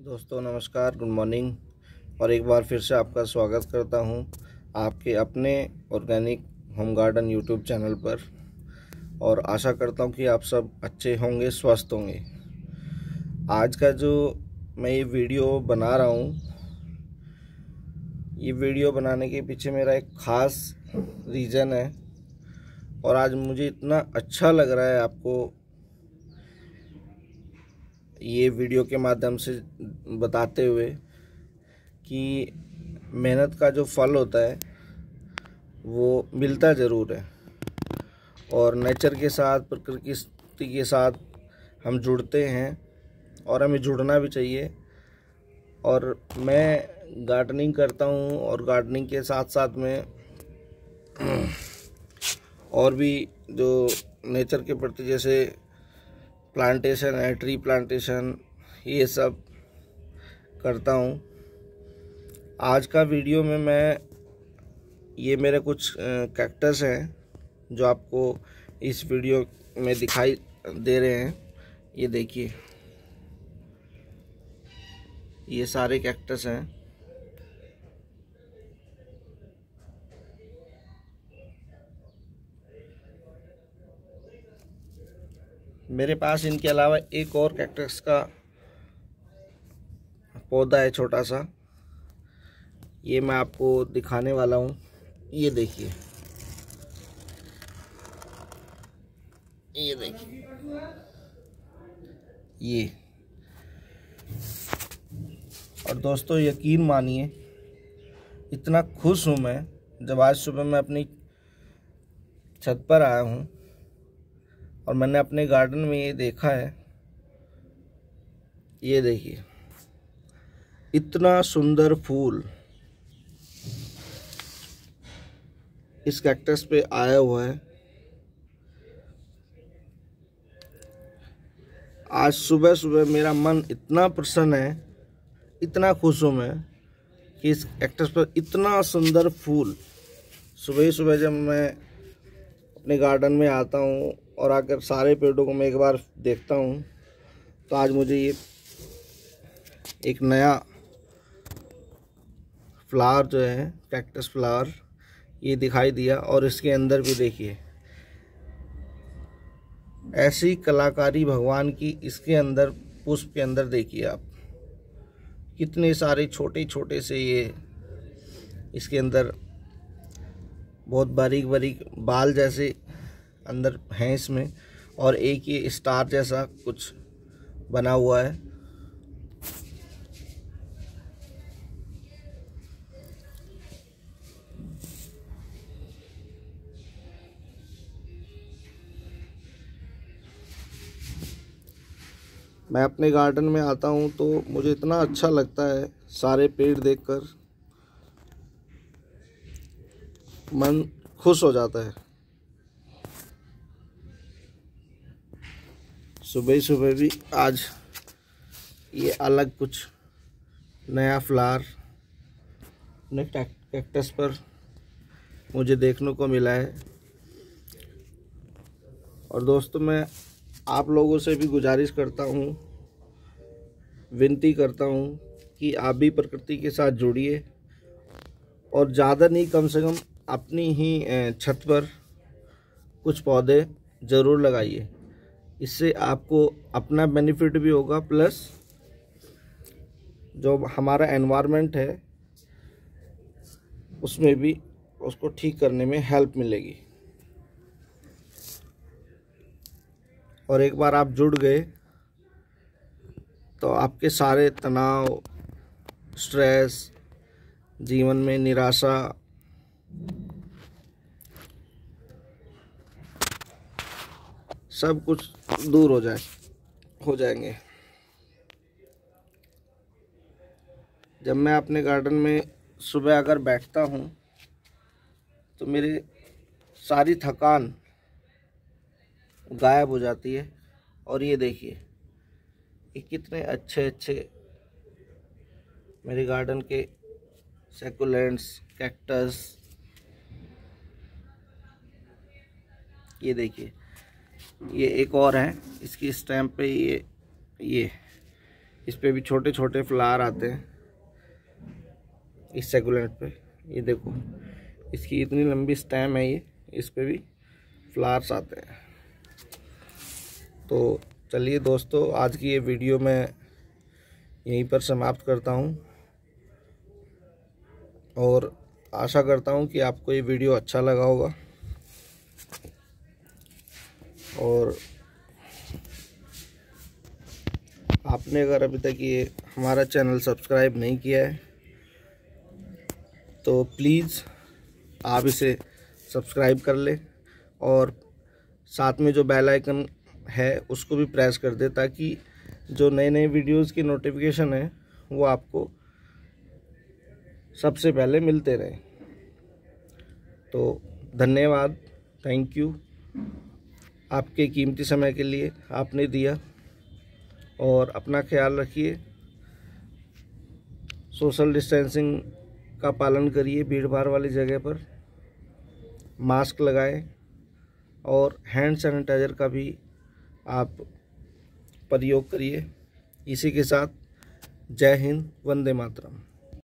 दोस्तों, नमस्कार good morning और एक बार फिर से आपका स्वागत करता हूँ आपके अपने organic home garden YouTube channel पर। और आशा करता हूँ कि आप सब अच्छे होंगे, स्वस्थ होंगे। आज का जो मैं ये वीडियो बना रहा हूँ, ये वीडियो बनाने के पीछे मेरा एक ख़ास रीज़न है। और आज मुझे इतना अच्छा लग रहा है आपको ये वीडियो के माध्यम से बताते हुए कि मेहनत का जो फल होता है, वो मिलता ज़रूर है। और नेचर के साथ, प्रकृति के साथ हम जुड़ते हैं और हमें जुड़ना भी चाहिए। और मैं गार्डनिंग करता हूँ और गार्डनिंग के साथ साथ में और भी जो नेचर के प्रति जैसे प्लांटेशन है ट्री प्लांटेशन ये सब करता हूँ। आज का वीडियो में मैं, ये मेरे कुछ कैक्टस हैं, जो आपको इस वीडियो में दिखाई दे रहे हैं। ये देखिए, ये सारे कैक्टस हैं। मेरे पास इनके अलावा एक और कैक्टस का पौधा है छोटा सा। ये मैं आपको दिखाने वाला हूँ। ये देखिए। ये देखिए। ये। और दोस्तों, यकीन मानिए, इतना खुश हूँ मैं। जब आज सुबह मैं अपनी छत पर आया हूँ और मैंने अपने गार्डन में ये देखा है। ये देखिए। इतना सुंदर फूल इस कैक्टस पे आया हुआ है। आज सुबह सुबह मेरा मन इतना प्रसन्न है, इतना खुश हूँ मैं कि इस कैक्टस पर इतना सुंदर फूल सुबह ही सुबह जब मैं अपने गार्डन में आता हूँ और आकर सारे पेड़ों को मैं एक बार देखता हूँ तो आज मुझे ये एक नया फ्लावर जो है कैक्टस फ्लावर ये दिखाई दिया और इसके अंदर भी देखिए। ऐसी कलाकारी भगवान की इसके अंदर, पुष्प के अंदर देखिए आप। कितने सारे छोटे छोटे से ये इसके अंदर बहुत बारीक बारीक बाल जैसे अंदर हैं इसमें, और एक ये स्टार जैसा कुछ बना हुआ है। मैं अपने गार्डन में आता हूँ तो मुझे इतना अच्छा लगता है सारे पेड़ देखकर। मन खुश हो जाता है। सुबह सुबह भी आज ये अलग कुछ नया फ्लावर कैक्टस पर मुझे देखने को मिला है। और दोस्तों, मैं आप लोगों से भी गुजारिश करता हूँ, विनती करता हूँ कि आप भी प्रकृति के साथ जुड़िए और ज़्यादा नहीं, कम से कम अपनी ही छत पर कुछ पौधे ज़रूर लगाइए। इससे आपको अपना बेनिफिट भी होगा प्लस जो हमारा एनवायरनमेंट है, उसमें भी उसको ठीक करने में हेल्प मिलेगी। और एक बार आप जुड़ गए तो आपके सारे तनाव स्ट्रेस जीवन में निराशा सब कुछ दूर हो जाए, हो जाएँगे। जब मैं अपने गार्डन में सुबह अगर बैठता हूँ तो मेरी सारी थकान गायब हो जाती है। और ये देखिए, ये कितने अच्छे अच्छे मेरे गार्डन के सेकुलेंट्स कैक्टस ये देखिए ये एक और है। इसकी स्टैम्प पे ये ये। इस पर भी छोटे छोटे फ्लावर आते हैं। इस सेकुलेंट पे। ये देखो। इसकी इतनी लंबी स्टैम है ये। इस पर भी फ्लावर्स आते हैं। तो चलिए दोस्तों, आज की ये वीडियो मैं यहीं पर समाप्त करता हूँ। और आशा करता हूँ कि आपको ये वीडियो अच्छा लगा होगा। और आपने अगर अभी तक ये हमारा चैनल सब्सक्राइब नहीं किया है तो प्लीज़ आप इसे सब्सक्राइब कर ले और साथ में जो बेल आइकन है, उसको भी प्रेस कर दे ताकि जो नए नए वीडियोस की नोटिफिकेशन है, वो आपको सबसे पहले मिलते रहे। तो धन्यवाद। थैंक यू आपके कीमती समय के लिए आपने दिया। और अपना ख्याल रखिए। सोशल डिस्टेंसिंग का पालन करिए भीड़ भाड़ वाली जगह पर। मास्क लगाएँ और हैंड सैनिटाइज़र का भी आप प्रयोग करिए। इसी के साथ जय हिंद, वंदे मातरम।